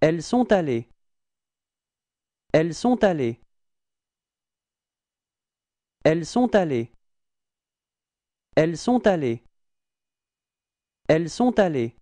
Elles sont allées. Elles sont allées. Elles sont allées. Elles sont allées. Elles sont allées.